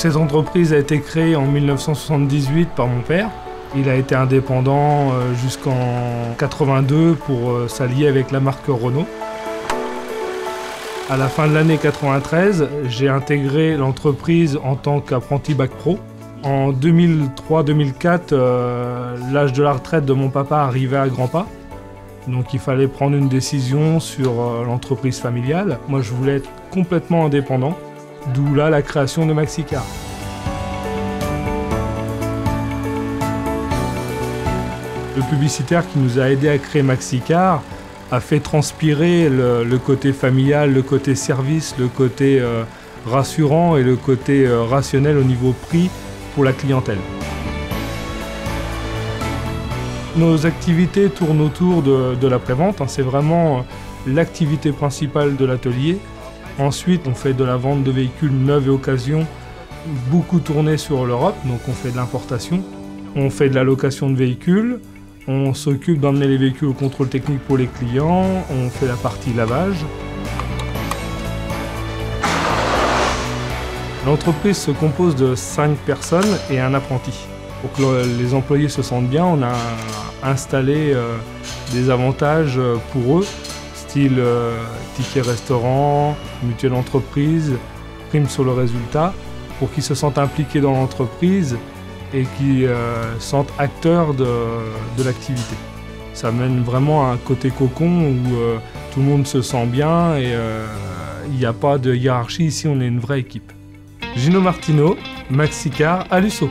Cette entreprise a été créée en 1978 par mon père. Il a été indépendant euh, jusqu'en 82 pour euh, s'allier avec la marque Renault. À la fin de l'année 93, j'ai intégré l'entreprise en tant qu'apprenti bac pro. En 2003-2004, euh, l'âge de la retraite de mon papa arrivait à grands pas. Donc il fallait prendre une décision sur l'entreprise familiale. Moi je voulais être complètement indépendant, d'où là la création de Maxicar. Le publicitaire qui nous a aidé à créer Maxicar a fait transpirer le, côté familial, le côté service, le côté euh, rassurant et le côté euh, rationnel au niveau prix pour la clientèle. Nos activités tournent autour de, la prévente, hein. c'est vraiment euh, l'activité principale de l'atelier. Ensuite, on fait de la vente de véhicules neufs et occasions, beaucoup tourné sur l'Europe, donc on fait de l'importation. On fait de la location de véhicules, on s'occupe d'emmener les véhicules au contrôle technique pour les clients, on fait la partie lavage. L'entreprise se compose de 5 personnes et un apprenti. Pour que les employés se sentent bien, on a installé euh, des avantages euh, pour eux, style euh, ticket restaurant, mutuelle entreprise, prime sur le résultat, pour qu'ils se sentent impliqués dans l'entreprise et qui euh, sentent acteurs de, l'activité. Ça mène vraiment à un côté cocon où euh, tout le monde se sent bien et il n'y a pas de hiérarchie. Ici, on est une vraie équipe. Gino Martino, Maxicar, Alusso.